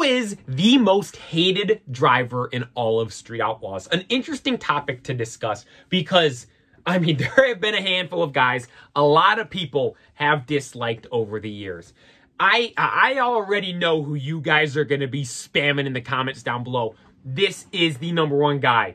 Who is the most hated driver in all of Street Outlaws? An interesting topic to discuss because, I mean, there have been a handful of guys a lot of people have disliked over the years. I I already know who you guys are going to be spamming in the comments down below. This is the number one guy,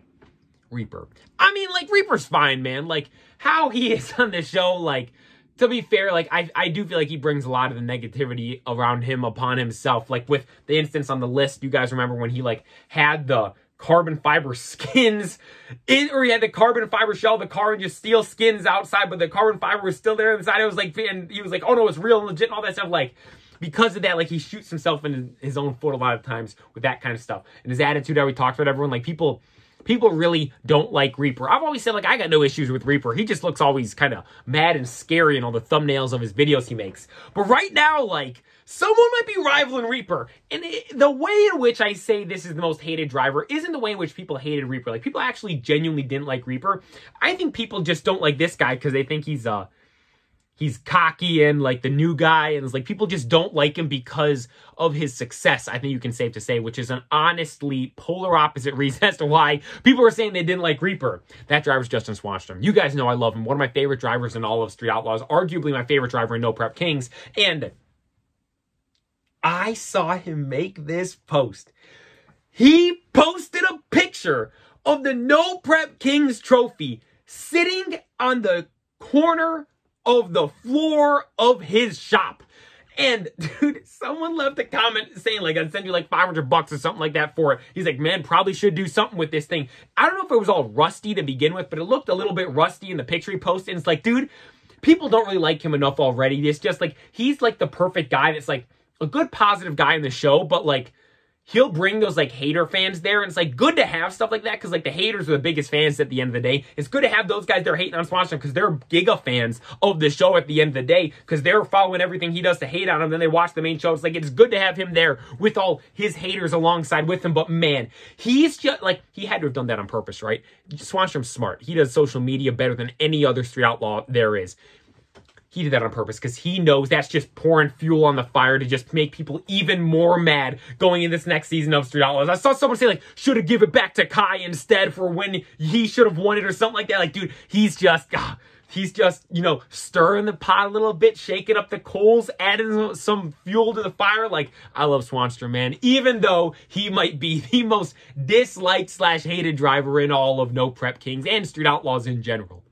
Reaper. I mean, like, Reaper's fine, man. Like, how he is on the show, like, to be fair, like I, I do feel like he brings a lot of the negativity around him upon himself. Like with the instance on the list, you guys remember when he like had the carbon fiber skins in, or he had the carbon fiber shell the car and just steel skins outside, but the carbon fiber was still there inside. It was like, and he was like, oh no, it's real and legit and all that stuff. Like because of that, like he shoots himself in his own foot a lot of times with that kind of stuff. And his attitude, how he talks about everyone, like people people really don't like Reaper. I've always said, like, I got no issues with Reaper. He just looks always kind of mad and scary in all the thumbnails of his videos he makes. But right now, like, someone might be rivaling Reaper. And it, the way in which I say this is the most hated driver isn't the way in which people hated Reaper. Like, people actually genuinely didn't like Reaper. I think people just don't like this guy because they think he's, uh, he's cocky and like the new guy and it's like people just don't like him because of his success i think you can safe to say which is an honestly polar opposite reason as to why people are saying they didn't like reaper. That driver's justin swanstrom you guys know i love him. One of my favorite drivers in all of street outlaws arguably my favorite driver in no prep kings. And i saw him make this post. He posted a picture of the no prep kings trophy sitting on the corner of the floor of his shop. And dude, someone left a comment saying like I'd send you like 500 bucks or something like that for it. He's like, man, probably should do something with this thing. I don't know if it was all rusty to begin with, but it looked a little bit rusty in the picture he posted. And it's like, dude, people don't really like him enough already. It's just like he's like the perfect guy that's like a good positive guy in the show, but like he'll bring those like hater fans there and it's like good to have stuff like that because like the haters are the biggest fans at the end of the day. It's good to have those guys that are hating on sponsor because they're giga fans of the show at the end of the day because they're following everything he does to hate on him then they watch the main show. It's like it's good to have him there with all his haters alongside with him but man he's just like he had to have done that on purpose right? Swanstrom's smart. He does social media better than any other street outlaw there is he did that on purpose because he knows that's just pouring fuel on the fire to just make people even more mad going in this next season of Street Outlaws. I saw someone say like, should have given it back to Kye instead for when he should have won it or something like that. Like, dude, he's just, ah, he's just, you know, stirring the pot a little bit, shaking up the coals, adding some fuel to the fire. Like, I love Swanstrom, man. Even though he might be the most disliked slash hated driver in all of No Prep Kings and Street Outlaws in general.